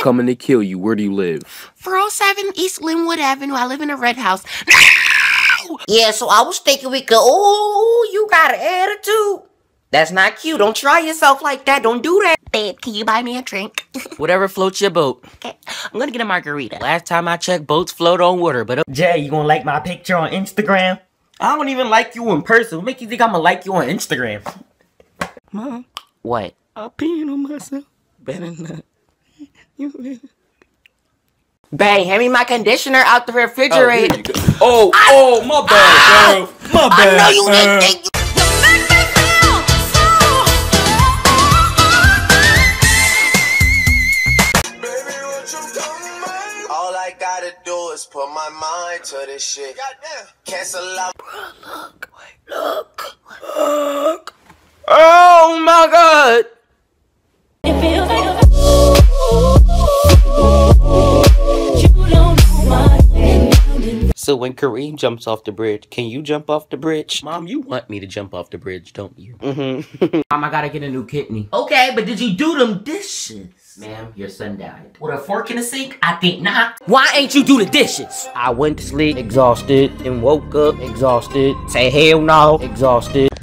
I'm coming to kill you. Where do you live? 407 East Linwood Avenue. I live in a red house. Yeah, so I was thinking we could. Oh, you got an attitude. That's not cute. Don't try yourself like that. Don't do that. Babe, can you buy me a drink? Whatever floats your boat. okay, I'm gonna get a margarita. Last time I checked, boats float on water, but uh, Jay, you gonna like my picture on Instagram? I don't even like you in person. What make you think I'm gonna like you on Instagram? Mom, what? I peeing on myself. Better not. You Babe, hand me my conditioner out the refrigerator. Oh, oh, oh, my bad, ah! bro. My bad. I know you didn't think All I gotta do is put my mind to this shit. Goddamn. Cancel out. Oh my god! So when Kareem jumps off the bridge, can you jump off the bridge? Mom, you want me to jump off the bridge, don't you? Mm-hmm. Mom, I gotta get a new kidney. Okay, but did you do them dishes? Ma'am, your son died. With a fork in the sink? I think not. Why ain't you do the dishes? I went to sleep exhausted and woke up exhausted. Say hell no, exhausted.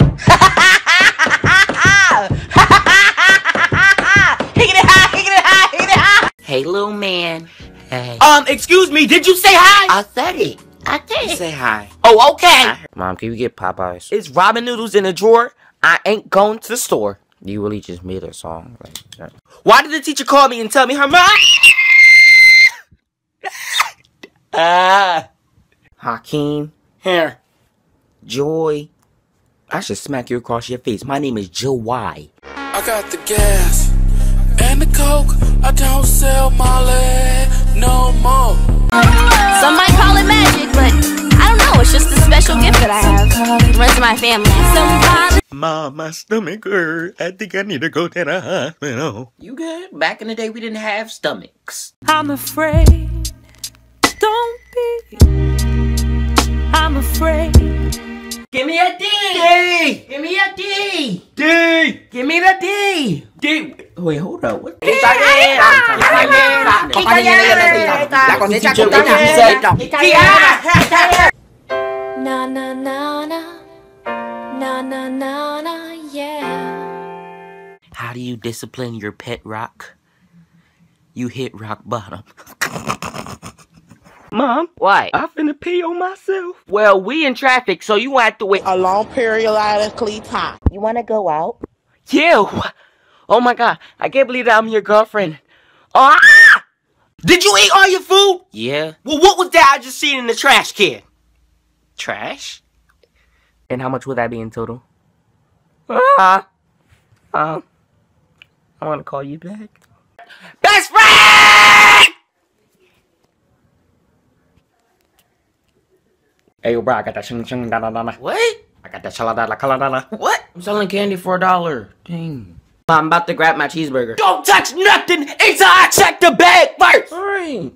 Hey, little man. Hey. Um, excuse me, did you say hi? I said it. I did. Say hi. Oh, okay. Mom, can you get Popeyes? It's ramen noodles in a drawer. I ain't going to the store. You really just made a song like that. Why did the teacher call me and tell me her mom? ah. Hakeem, Here. Joy. I should smack you across your face. My name is Joe Y. I got the gas and the coke. I don't sell Molly no more. Some might call it magic, but I don't know. It's just a special gift that I have. The rest of my family. Somebody Mom, my stomach hurt. I think I need to go to the hospital. You good? Back in the day, we didn't have stomachs. I'm afraid. Don't be. I'm afraid. Give me a D. D. Give me a D. D. Give me the D. D. Wait, hold up. What? Está bien. Está bien. La cosecha contenta. Está bien. Na na na na. Na na na na. Yeah. How do you discipline your pet rock? You hit rock bottom. Mom, why? I finna pee on myself. Well, we in traffic, so you have to wait. A long periodically time. You wanna go out? Yeah. Oh my god, I can't believe that I'm your girlfriend. Ah! Did you eat all your food? Yeah. Well, what was that I just seen in the trash can? Trash? And how much would that be in total? Uh, um, I wanna call you back. Best friend! Hey, yo, bro, I got that shing shing da da da da. What? I got that shala da la kala da da. What? I'm selling candy for a dollar. Dang. I'm about to grab my cheeseburger. Don't touch nothing until I check the bag first. Alright.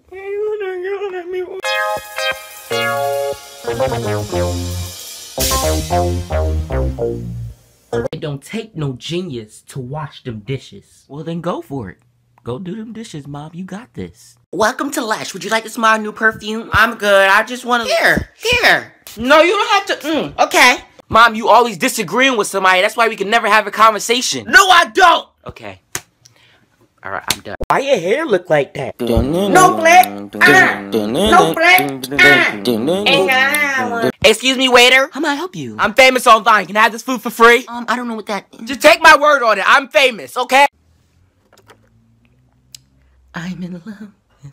It don't take no genius to wash them dishes. Well, then go for it. Go do them dishes, Mom. You got this. Welcome to Lash. Would you like to smell our new perfume? I'm good. I just want to. Here, here. No, you don't have to. Mm, okay. Mom, you always disagreeing with somebody. That's why we can never have a conversation. No, I don't. Okay. Alright, I'm done. Why your hair look like that? No black. Ah. No black. Ah. Ain't gonna have one. Excuse me, waiter. How may I help you? I'm famous online. Can I have this food for free? um, I don't know what that. Just take my word on it. I'm famous, okay? I'm in love. Who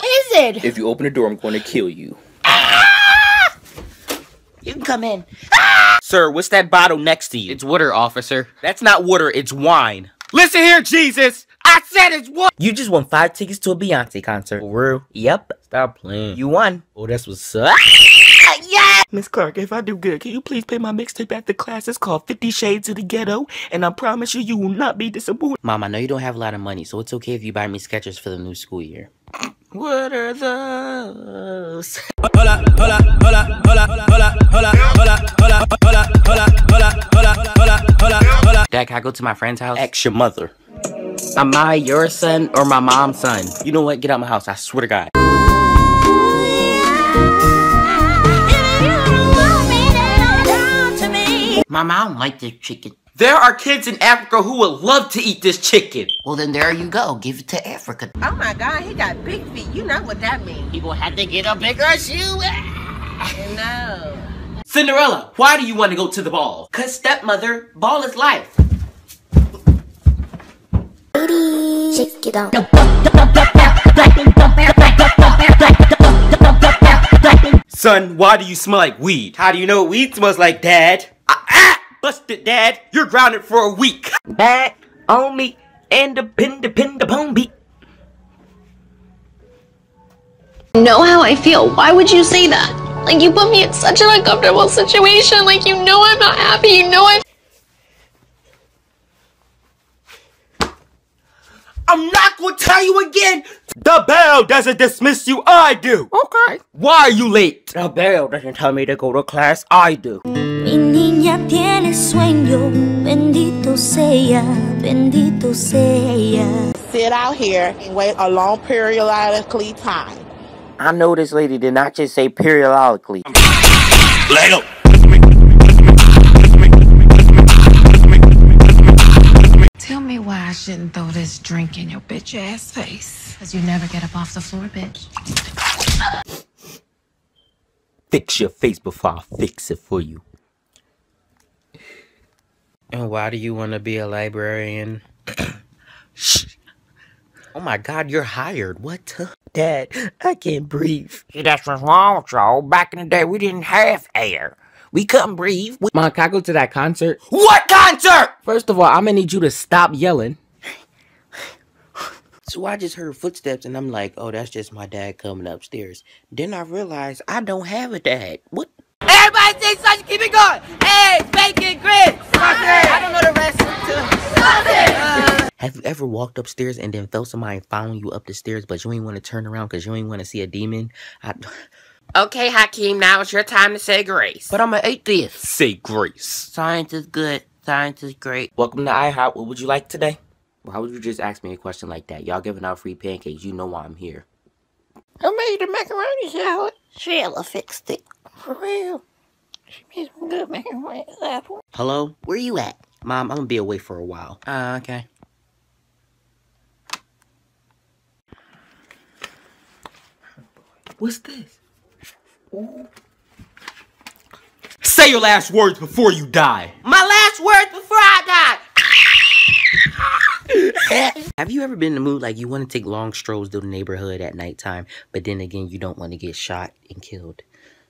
is it? If you open the door, I'm going to kill you. You can come in. Sir, what's that bottle next to you? It's water, officer. That's not water, it's wine. Listen here, Jesus! I said it's what? You just won five tickets to a Beyonce concert. For real? Yep. Stop playing. You won. Oh, that's what's up. Yeah. Miss Clark, if I do good, can you please play my mixtape after class? It's called Fifty Shades of the Ghetto, and I promise you, you will not be disappointed. Mom, I know you don't have a lot of money, so it's okay if you buy me Skechers for the new school year. What are those? Dad, can I go to my friend's house? Ask your mother. Am I your son or my mom's son? You know what? Get out my house. I swear to God. My mom, I don't like this chicken. There are kids in Africa who would love to eat this chicken. Well, then there you go. Give it to Africa. Oh my God, he got big feet. You know what that means. People had to get a bigger shoe. No. Cinderella, why do you want to go to the ball? Cause stepmother, ball is life. Shake it out. Son, why do you smell like weed? How do you know weed smells like, Dad? Ah, ah! Busted, Dad. You're grounded for a week. Back on me and depend, depend upon me. know how I feel. Why would you say that? Like you put me in such an uncomfortable situation. Like you know I'm not happy. You know I'm I'm not gonna tell you again. The bell doesn't dismiss you. I do. Okay. Why are you late? The bell doesn't tell me to go to class. I do. Mi niña tiene sueño, bendito sea, bendito sea. Sit out here and wait a long periodically time. I know this lady did not just say periodically. Lego. Tell me why I shouldn't throw this drink in your bitch ass face. Cause you never get up off the floor, bitch. Fix your face before I fix it for you. And why do you want to be a librarian? Shh. Oh my god, you're hired. What? Dad, I can't breathe. See, that's what's wrong with y'all. Back in the day, we didn't have air. We couldn't breathe. We- Mom, can I go to that concert? What concert? First of all, I'm gonna need you to stop yelling. So I just heard footsteps and I'm like, oh, that's just my dad coming upstairs. Then I realized I don't have a dad. What? Everybody say something. Keep it going. Hey, bacon grits. I don't know the rest. Uh, Have you ever walked upstairs and then felt somebody following you up the stairs, but you ain't want to turn around because you ain't want to see a demon? I, okay, Hakeem, now it's your time to say grace. but I'm an atheist. Say grace. Science is good. Science is great. Welcome to iHop. What would you like today? Why would you just ask me a question like that? Y'all giving out free pancakes. You know why I'm here. I made the macaroni salad? Sheila fixed it. For real. She made some good macaroni salad. Hello? Where are you at? Mom, I'm gonna be away for a while. Uh, okay. What's this? Say your last words before you die. My last words before I die. Have you ever been in the mood like you want to take long strolls through the neighborhood at nighttime, but then again you don't want to get shot and killed?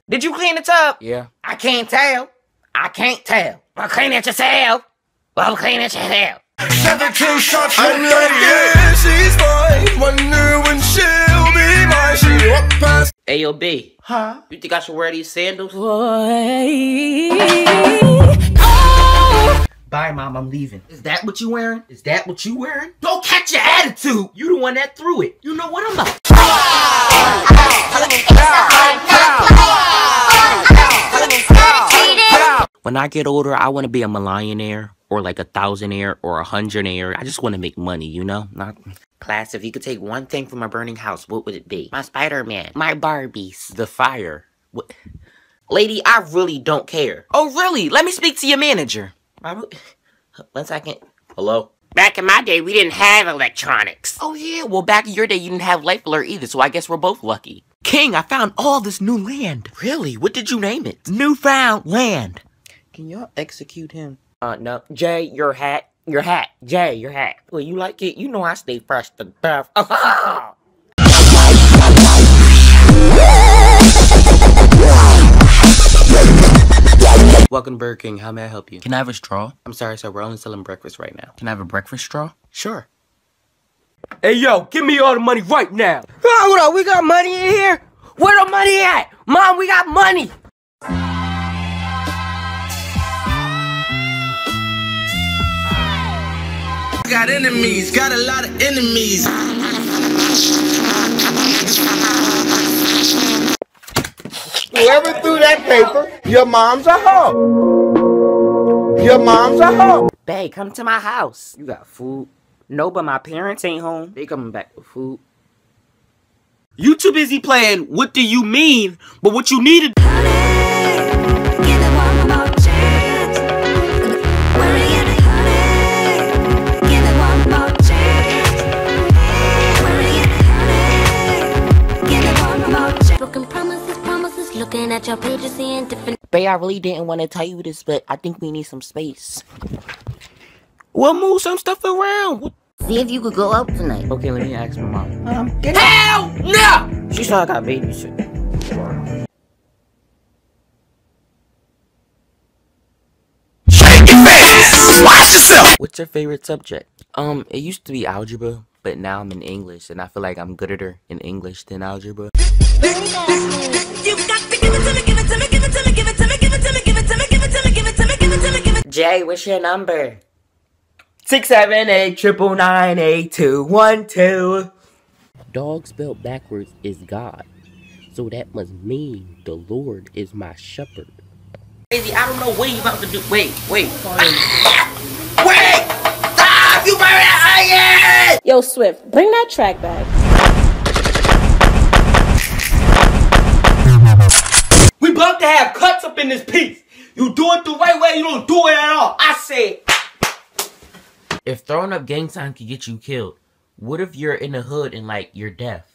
Did you clean the tub? Yeah. I can't tell. I can't tell. Well, clean it yourself. Well, clean it yourself. 17 shots I'm like, yeah, she's mine. Wonder when she'll be mine. She walked past. AOB. Huh? You think I should wear these sandals? Oh. Bye, mom. I'm leaving. Is that what you wearing? Is that what you wearing? Don't catch your attitude. You the one that threw it. You know what I'm about. When I get older, I want to be a millionaire or like a thousandaire or a hundredaire. I just want to make money, you know? Not class. If you could take one thing from a burning house, what would it be? My Spider-Man. My Barbies. The fire. What? Lady, I really don't care. Oh, really? Let me speak to your manager. I re- One second. Hello? Back in my day, we didn't have electronics. Oh, yeah. Well, back in your day, you didn't have Life Alert either, so I guess we're both lucky. King, I found all this new land. Really? What did you name it? Newfound land. Can y'all execute him? Uh, no. Jay, your hat. Your hat. Jay, your hat. Well, you like it? You know I stay fresh to death. Welcome to Burger King. How may I help you? Can I have a straw? I'm sorry, sir. We're only selling breakfast right now. Can I have a breakfast straw? Sure. Hey, yo, give me all the money right now. Hold on, we got money in here? Where the money at? Mom, we got money. Got enemies, got a lot of enemies. Whoever threw that paper, your mom's a hoe. Your mom's a hoe. Babe, come to my house. You got food? No, but my parents ain't home. They coming back with food. You too busy playing what do you mean, but what you need at your pages, seeing different. Babe, I really didn't want to tell you this, but I think we need some space. We'll move some stuff around. See if you could go out tonight. Okay, let me ask my mom. Um, get Hell no! She said I got babysit. Watch yourself. What's your favorite subject? Um, it used to be algebra, but now I'm in English, and I feel like I'm gooder in English than algebra. Jay, what's your number? Six seven eight triple nine eight two one two. Dog spelled backwards is God, so that must mean the Lord is my shepherd. Crazy, I don't know what you about to do. Wait, wait. wait! Stop! You married an iron! Yo, Swift, bring that track back. We about to have cuts up in this piece. You do it the right way, you don't do it at all. I say If throwing up gang signs could get you killed, what if you're in the hood and like you're deaf?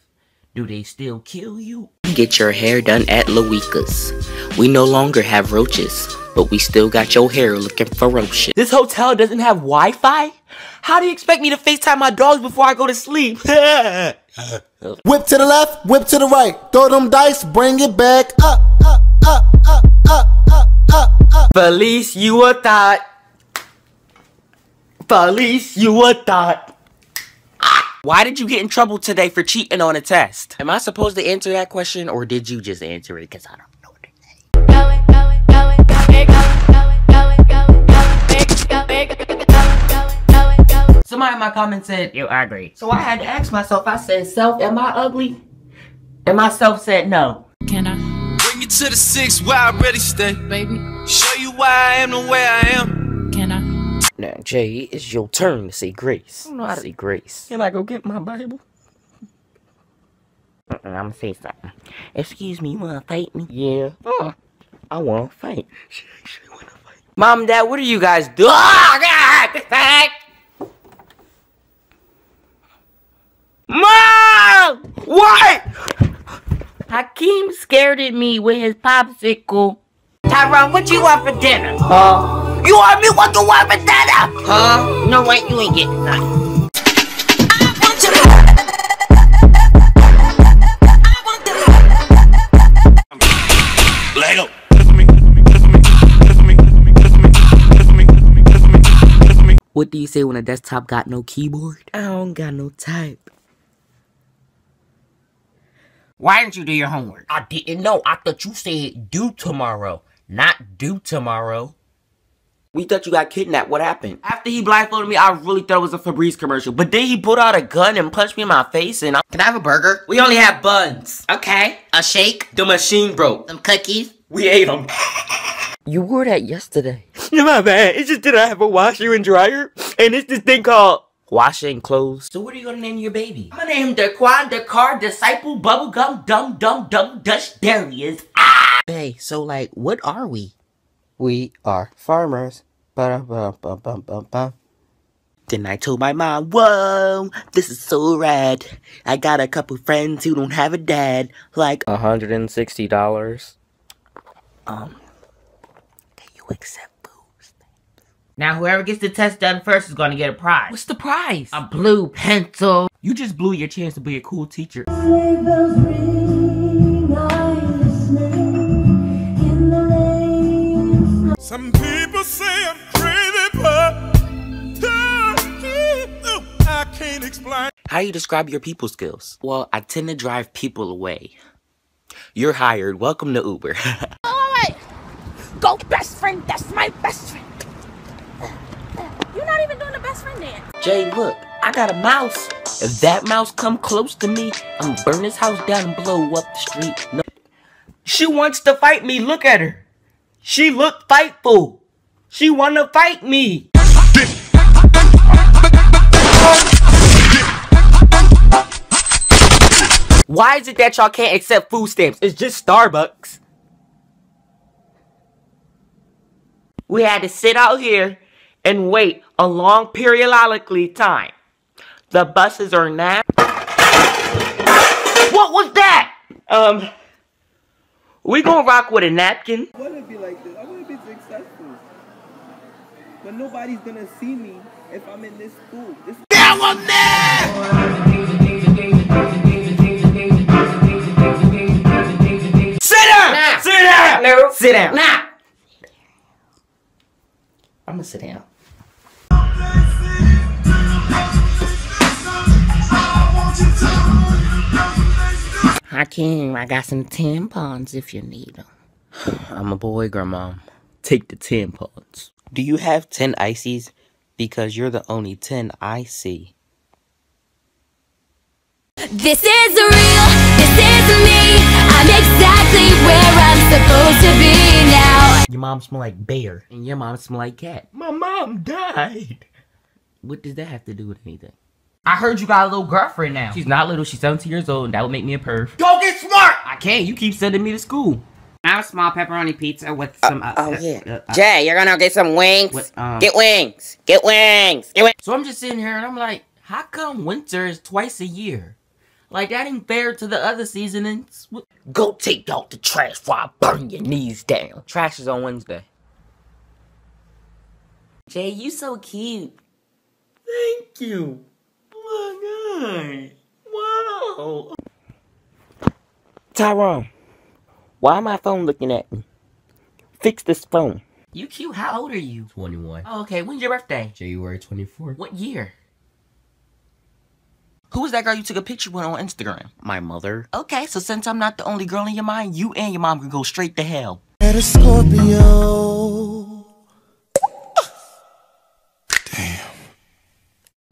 Do they still kill you? Get your hair done at Loika's. We no longer have roaches, but we still got your hair looking ferocious. This hotel doesn't have Wi-Fi? How do you expect me to FaceTime my dogs before I go to sleep? Whip to the left, whip to the right. Throw them dice, bring it back up, up, up, up, up, up, up, up. Felice, you a thought. Felice, you a thought. Why did you get in trouble today for cheating on a test? Am I supposed to answer that question or did you just answer it? Because I don't know. what to say. Somebody in my comments said, you're ugly. So I had to ask myself, I said, self, am I ugly? And myself said, no. Can I? Bring you to the six where I really stay. Baby. Show you why I am the way I am. Can I? Now, Jay, it's your turn to say grace. I don't know how to say grace. Can I go get my Bible? I'm gonna say something. Excuse me, you wanna fight me? Yeah. Uh, I wanna fight. She actually wanna fight. Mom, Dad, what are you guys doing? Oh, God! Mom! What? Hakeem scared at me with his popsicle. Tyrone, what you want for dinner? Huh? You want me what you want for dinner? Huh? No, wait, you ain't getting nothing. I want to go. Lego. What do you say when a desktop got no keyboard? I don't got no type. Why didn't you do your homework? I didn't know. I thought you said due tomorrow, not due tomorrow. We thought you got kidnapped. What happened? After he blindfolded me, I really thought it was a Febreze commercial. But then he pulled out a gun and punched me in my face and I- Can I have a burger? We only have buns. Okay. A shake? the machine broke. Some cookies? We ate them. You wore that yesterday. My bad. It's just that I have a washer and dryer. And it's this thing called washing clothes. So what are you gonna name your baby? I'm gonna name Daquan Dakar Disciple Bubblegum Dum Dum Dum Dutch Darius. Ah! Hey, so like, what are we? We are farmers. Ba-da-ba-ba-ba-ba-ba. Then I told my mom, whoa, this is so rad. I got a couple friends who don't have a dad. Like, $160. Um, can you accept booze? Now, whoever gets the test done first is gonna get a prize. What's the prize? A blue pencil. You just blew your chance to be a cool teacher. Some people say I'm crazy, but I can't explain. How you describe your people skills? Well, I tend to drive people away. You're hired. Welcome to Uber. Alright! Go, best friend! That's my best friend! You're not even doing the best friend dance. Jay, look, I got a mouse. If that mouse come close to me, I'm gonna burn this house down and blow up the street. No. She wants to fight me. Look at her. She look fightful. She wanna fight me. Why is it that y'all can't accept food stamps? It's just Starbucks. We had to sit out here and wait a long periodically time. The buses are now. What was that? Um, we gonna rock with a napkin. I want to be like this. I want to be successful. But nobody's gonna see me if I'm in this school. This now I'm Sit down! Nah. Sit down! No. Sit down. Nah. I'm gonna sit down. Hakeem, I got some tampons if you need them. I'm a boy, Grandma. Take the tampons. Do you have 10 ices? Because you're the only 10 I see. This is real, this is me. I'm exactly where I'm supposed to be now. Your mom smell like bear, and your mom smell like cat. My mom died. What does that have to do with anything? I heard you got a little girlfriend now. She's not little, she's 17 years old, and that would make me a perv. Go get smart! I can't, you keep sending me to school. I have a small pepperoni pizza with some. Uh, Oh uh, yeah. uh, uh, Jay, you're gonna get some wings. What, um, Get wings. Get wings. Get wings. So I'm just sitting here and I'm like, how come winter is twice a year? Like that ain't fair to the other seasonings. Go take out the trash before I burn your knees down. Trash is on Wednesday. Jay, you so cute. Thank you. Oh my god. Wow. Tyrone, why my phone looking at me? Fix this phone. You cute. How old are you? 21. Oh, okay. When's your birthday? January 24th. What year? Who was that girl you took a picture with on Instagram? My mother. Okay, so since I'm not the only girl in your mind, you and your mom can go straight to hell. At a Scorpio.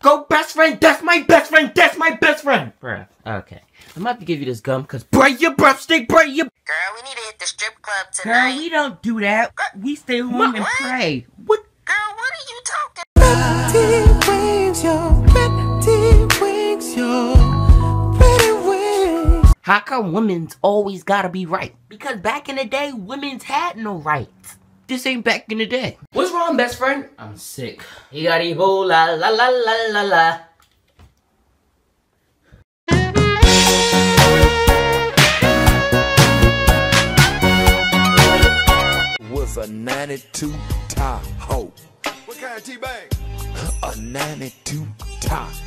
Go best friend, that's my best friend, that's my best friend! Bruh, okay. I'm about to give you this gum, cause bruh, your breath stink, bruh, your- Girl, we need to hit the strip club tonight. Girl, we don't do that. We stay home and pray. What? Girl, what are you talking Pretty wings, yo. Pretty wings, yo. Pretty wings. How come women's always gotta be right? Because back in the day, women's had no rights. This ain't back in the day. What's wrong, best friend? I'm sick. You got Ebola, la la la la la. was a 92 Tahoe. What kind of T-bag? A 92 Tahoe.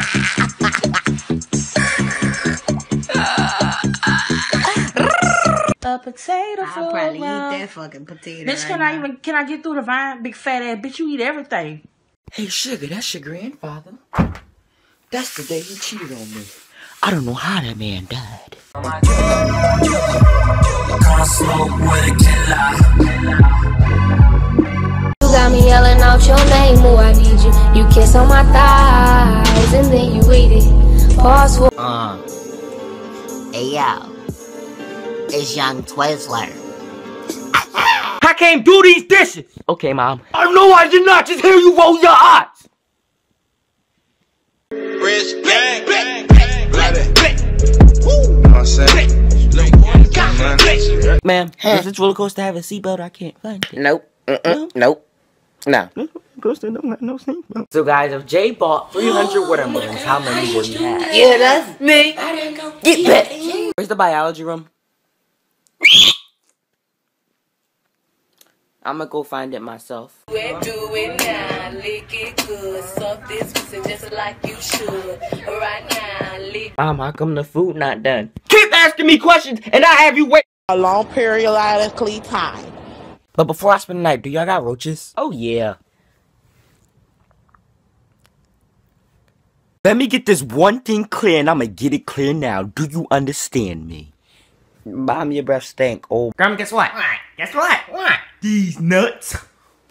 A potato I'll float probably eat that fucking potato. Bitch, right can I even can I get through the vine? Big fat ass bitch, you eat everything. Hey, Sugar, that's your grandfather. That's the day he cheated on me. I don't know how that man died. You got me yelling out your name, oh I need you. You kiss on my thighs and then you eat it. Pause for Um. Hey yo. It's young Twizzler. I can't do these dishes! Okay, Mom. I know I did not just hear you roll your eyes! Saying? Ma'am, does this roller coaster have a seatbelt? I can't find it. Nope. Mm-mm. Nope. No. Coaster no. So guys, if Jay bought 300 watermelons, how many would he have? Yeah, that's me. Get back! Where's the biology room? I'm gonna go find it myself. Do it now, lick it good, suck this pussy just like you should. Right now, lick. Mom, ah, how come the food not done? Keep asking me questions, and I have you wait. A long periodically time. But before I spend the night, do y'all got roaches? Oh yeah. Let me get this one thing clear, and I'ma get it clear now. Do you understand me? Mom, your breath stink. Oh, Grandma, guess what? What? Guess what? What? these nuts.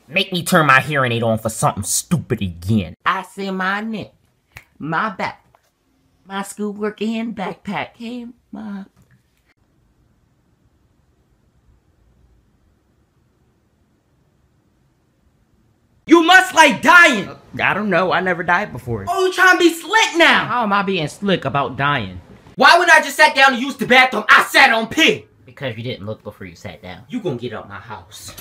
Make me turn my hearing aid on for something stupid again. I say my neck, my back, my schoolwork and backpack. Hey, my. You must like dying. I don't know. I never died before. Oh, you trying to be slick now? How am I being slick about dying? Why when I just sat down and used the bathroom, I sat on pee? Because you didn't look before you sat down. You gonna get out my house.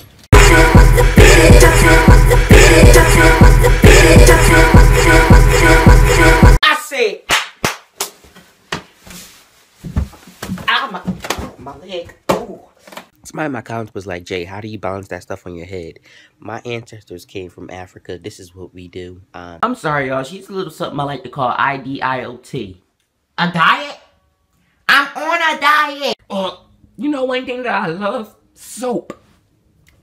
I said, ow, my, my leg. Oh. Somebody in my comments was like, Jay, how do you balance that stuff on your head? My ancestors came from Africa. This is what we do. Um, I'm sorry, y'all. She's a little something I like to call IDIOT. a diet? I'm on a diet. Uh, you know one thing that I love? Soap.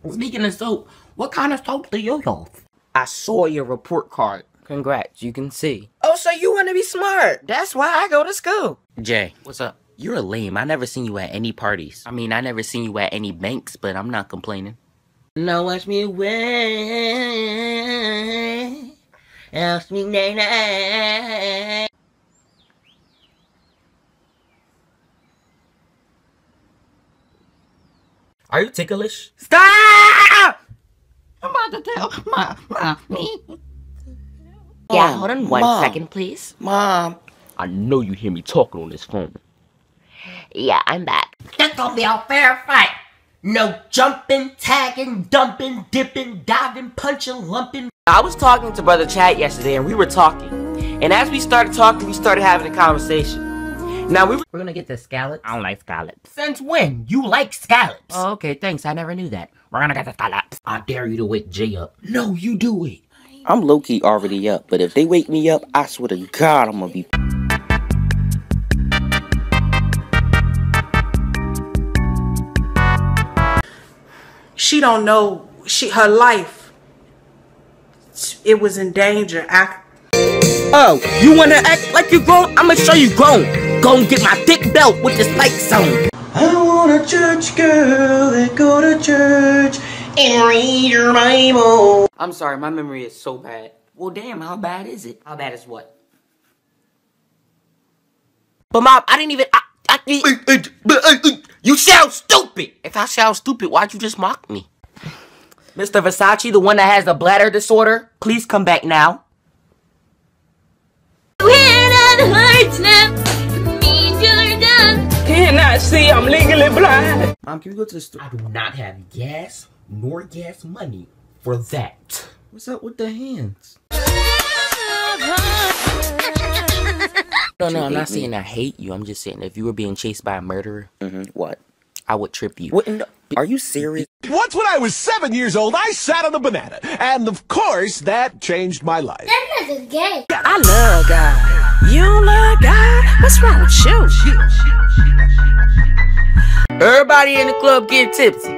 Speaking of soap, what kind of soap do you use? I saw your report card. Congrats, you can see. Oh, so you want to be smart. That's why I go to school. Jay, What's up? you're a lame. I never seen you at any parties. I mean, I never seen you at any banks, but I'm not complaining. Now watch me away. Ask me nay nay. Are you ticklish? Stop! I'm about to tell my, my, me. Yeah, hold on one Mom. second, please. Mom. I know you hear me talking on this phone. Yeah, I'm back. That's gonna be a fair fight. No jumping, tagging, dumping, dipping, diving, punching, lumping. I was talking to Brother Chad yesterday, and we were talking. And as we started talking, we started having a conversation. Now, we were... We're gonna get the scallops. I don't like scallops. Since when? You like scallops. Oh, okay, thanks. I never knew that. We're gonna get the scallops. I dare you to wake Jay up. No, you do it. I'm low-key already up, but if they wake me up, I swear to God, I'm gonna be... She don't know she her life. It was in danger. I, Oh, you wanna act like you grown? I'ma show you grown. Go and get my thick belt with the spikes on. I want a church girl that go to church and read your Bible. I'm sorry, my memory is so bad. Well, damn, how bad is it? How bad is what? But mom, I didn't even. I, I, you sound stupid. If I sound stupid, why'd you just mock me? Mr. Versace, the one that has the bladder disorder, please come back now. When it hurts now, Cannot see, I'm legally blind. Mom, can we go to the store? I do not have gas nor gas money for that. What's up with the hands? No, no, I'm not saying I hate you. I'm just saying if you were being chased by a murderer, Mm-hmm. What? I would trip you. What? No, are you serious? Once when I was seven years old, I sat on a banana. And of course, that changed my life. That is gay. I love God. You love God? What's wrong with you? Everybody in the club get tipsy.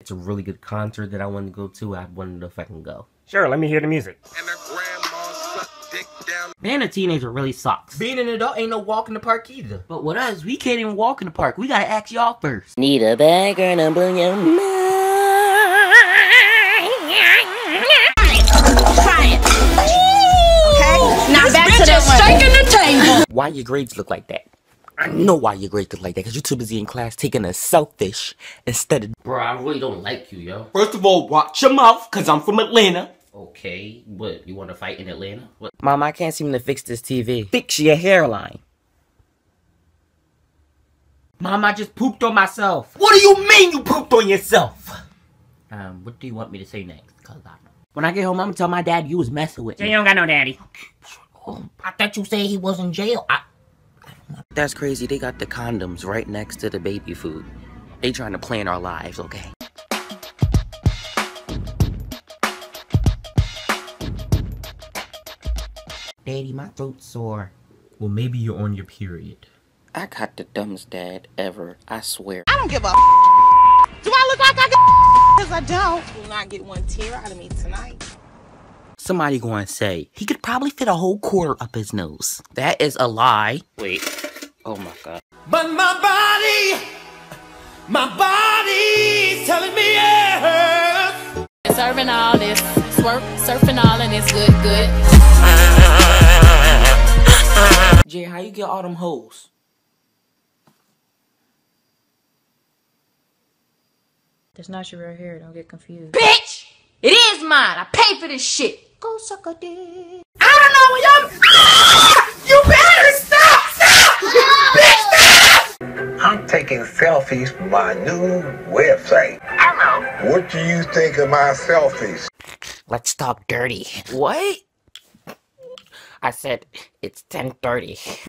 It's a really good concert that I want to go to. I wonder if I can go. Sure, let me hear the music. Being a teenager really sucks. Being an adult ain't no walk in the park either. But with us, we can't even walk in the park. We gotta ask y'all first. Need a bagger to blow your Now back to the shaking the table. Why your grades look like that? I know why your grades look like that, because you're too busy in class taking a selfish instead of... Bro, I really don't like you, yo. First of all, watch your mouth, cause I'm from Atlanta. Okay, what? You want to fight in Atlanta? What? Mom, I can't seem to fix this TV. Fix your hairline. Mom, I just pooped on myself. What do you mean you pooped on yourself? Um, what do you want me to say next? Cause I When I get home, I'm gonna tell my dad you was messing with me. You don't got no daddy. Oh, I thought you said he was in jail. I, That's crazy. They got the condoms right next to the baby food. They trying to plan our lives, okay? Daddy, my throat's sore. Well, maybe you're on your period. I got the dumbest dad ever. I swear. I don't give a Do I look like I get Because I don't. Will not get one tear out of me tonight. Somebody going to say, he could probably fit a whole quarter up his nose. That is a lie. Wait, Oh my god. But my body, my body's telling me yes. Serving all this, swerp, surfing all and it's good, good. Jay, how you get all them hoes? That's not your real hair. Don't get confused. Bitch! It is mine. I paid for this shit. Go suck a dick. I don't know what y'all. Ah! You better stop! Stop! Bitch, stop! I'm taking selfies for my new website. Hello. What do you think of my selfies? Let's talk dirty. What? I said it's 10:30.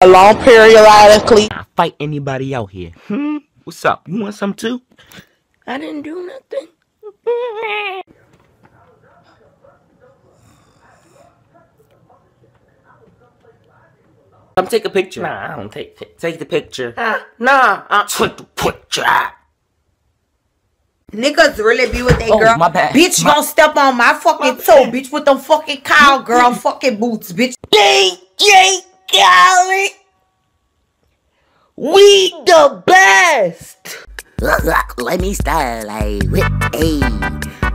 Along periodically. I fight anybody out here. Hmm? What's up? You want some too? I didn't do nothing. Come take a picture. Nah, I don't take pic- Take the picture. Uh, nah, uh, Take the picture. Niggas really be with they Oh, girl. my bad. Bitch, My- don't step on my fucking toe, bitch, with them fucking cowgirl fucking boots, bitch. DJ Khaled. We the best. Look, look, let me style a whip, ayy.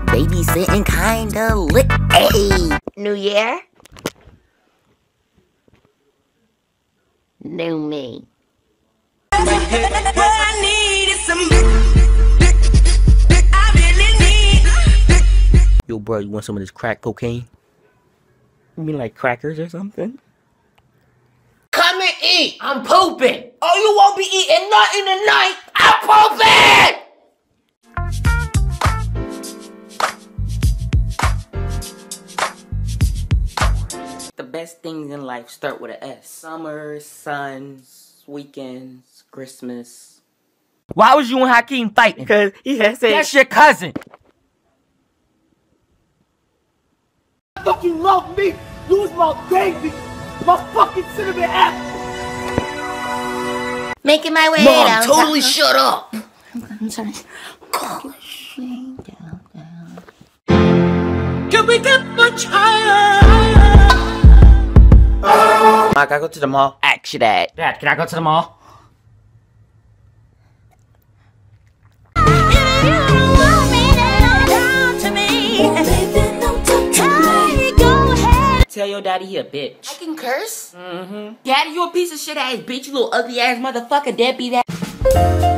Babysitting kinda lit, ayy. New Year? New me. Yo, bro, you want some of this crack cocaine? You mean like crackers or something? Come and eat. I'm pooping. Oh, you won't be eating nothing tonight. I'm pooping. The best things in life start with an S. Summer, suns, weekends, Christmas. Why was you and Hakeem fighting? Because he had said That's your cousin. Fucking love me. Lose my baby. My fucking cinnamon apple. Making my way Mom, down. totally shut up. I'm sorry. Can we get much higher? I gotta go to the mall. Action that. Dad, can I go to the mall? Tell your daddy he a bitch. I can curse. Mm-hmm. Daddy, you a piece of shit ass bitch, you little ugly ass motherfucker, deadbeat ass.